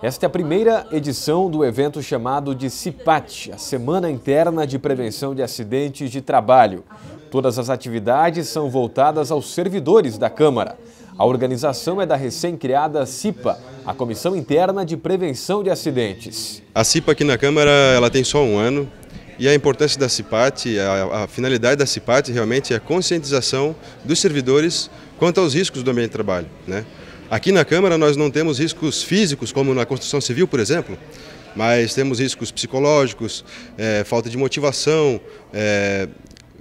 Esta é a primeira edição do evento chamado de CIPAT, a Semana Interna de Prevenção de Acidentes de Trabalho. Todas as atividades são voltadas aos servidores da Câmara. A organização é da recém-criada CIPA, a Comissão Interna de Prevenção de Acidentes. A CIPA aqui na Câmara ela tem só um ano e a importância da CIPAT, a, a finalidade da CIPAT realmente é a conscientização dos servidores quanto aos riscos do ambiente de trabalho. Né? Aqui na Câmara nós não temos riscos físicos, como na construção civil, por exemplo, mas temos riscos psicológicos, é, falta de motivação, é,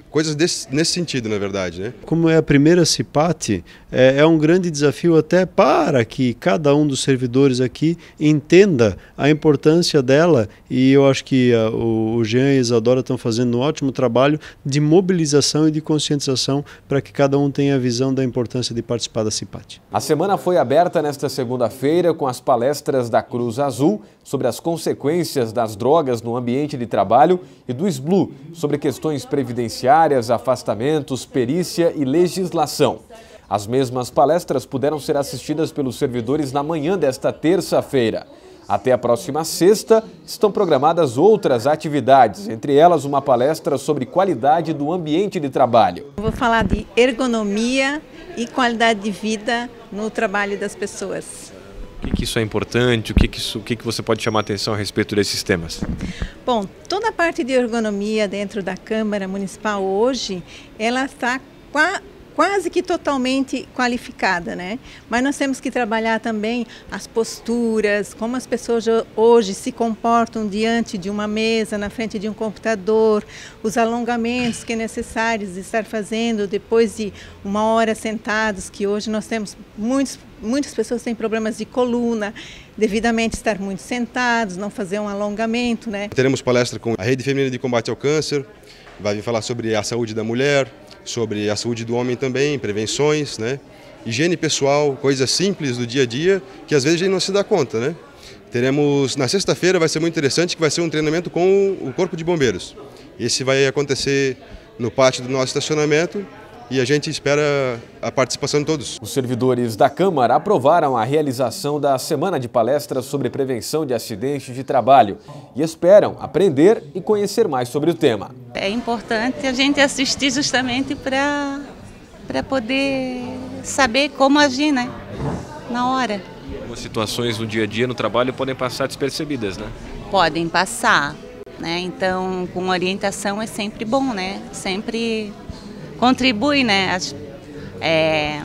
coisas desse, nesse sentido, na verdade. Né? Como é a primeira CIPAT, é, é, um grande desafio até para que cada um dos servidores aqui entenda a importância dela e eu acho que a, o, o Jean e a Isadora estão fazendo um ótimo trabalho de mobilização e de conscientização para que cada um tenha a visão da importância de participar da CIPAT. A semana foi aberta nesta segunda-feira com as palestras da Cruz Azul sobre as consequências das drogas no ambiente de trabalho e do SBLU sobre questões previdenciárias, afastamentos, perícia e legislação. As mesmas palestras puderam ser assistidas pelos servidores na manhã desta terça-feira. Até a próxima sexta, estão programadas outras atividades, entre elas uma palestra sobre qualidade do ambiente de trabalho. vou falar de ergonomia e qualidade de vida no trabalho das pessoas. O que, que isso é importante? O, que, que, isso, o que, que você pode chamar a atenção a respeito desses temas? Bom, toda a parte de ergonomia dentro da Câmara Municipal hoje, ela está quase que totalmente qualificada, né? Mas nós temos que trabalhar também as posturas, como as pessoas hoje se comportam diante de uma mesa, na frente de um computador, os alongamentos que é necessários estar fazendo depois de uma hora sentados, que hoje nós temos muitos, muitas pessoas têm problemas de coluna, devidamente estar muito sentados, não fazer um alongamento, né? Teremos palestra com a Rede Feminina de Combate ao Câncer, vai vir falar sobre a saúde da mulher, sobre a saúde do homem também, prevenções, né? Higiene pessoal, coisas simples do dia a dia que às vezes a gente não se dá conta, né? Teremos na sexta-feira vai ser muito interessante que vai ser um treinamento com o Corpo de Bombeiros. Esse vai acontecer no pátio do nosso estacionamento e a gente espera a participação de todos. Os servidores da Câmara aprovaram a realização da semana de palestras sobre prevenção de acidentes de trabalho e esperam aprender e conhecer mais sobre o tema. É importante a gente assistir justamente para poder saber como agir, né? Na hora. Algumas situações no dia a dia no trabalho podem passar despercebidas, né? Podem passar, né? Então, com orientação é sempre bom, né? Sempre contribui, né? É,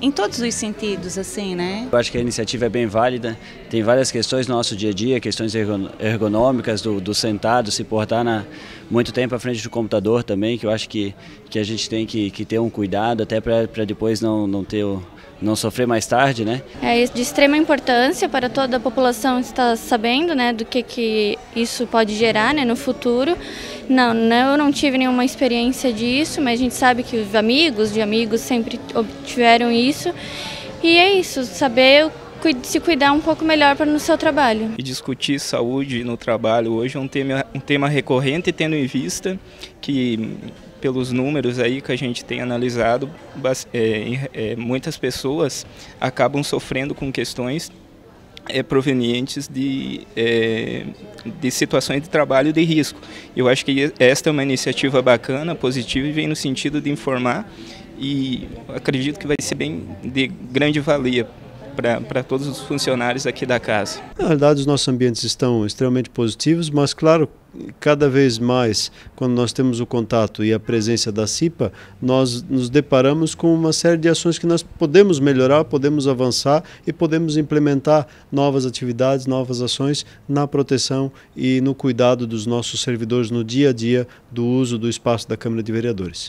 em todos os sentidos, assim, né? Eu acho que a iniciativa é bem válida, tem várias questões no nosso dia a dia, questões ergonômicas, do, do sentado, se portar na, muito tempo à frente do computador também, que eu acho que, que a gente tem que, que ter um cuidado, até para depois não, não ter o, não sofrer mais tarde, né? É de extrema importância para toda a população estar sabendo, né, do que, que isso pode gerar, né, no futuro. Não, não, eu não tive nenhuma experiência disso, mas a gente sabe que os amigos de amigos sempre obtiveram isso. E é isso, saber se cuidar um pouco melhor para no seu trabalho. E discutir saúde no trabalho hoje é um tema, um tema recorrente, tendo em vista que pelos números aí que a gente tem analisado, é, é, muitas pessoas acabam sofrendo com questões é, provenientes de, é, de situações de trabalho de risco. Eu acho que esta é uma iniciativa bacana, positiva e vem no sentido de informar e acredito que vai ser bem de grande valia para todos os funcionários aqui da casa. Na verdade, os nossos ambientes estão extremamente positivos, mas claro, cada vez mais, quando nós temos o contato e a presença da CIPA, nós nos deparamos com uma série de ações que nós podemos melhorar, podemos avançar e podemos implementar novas atividades, novas ações na proteção e no cuidado dos nossos servidores no dia a dia do uso do espaço da Câmara de Vereadores.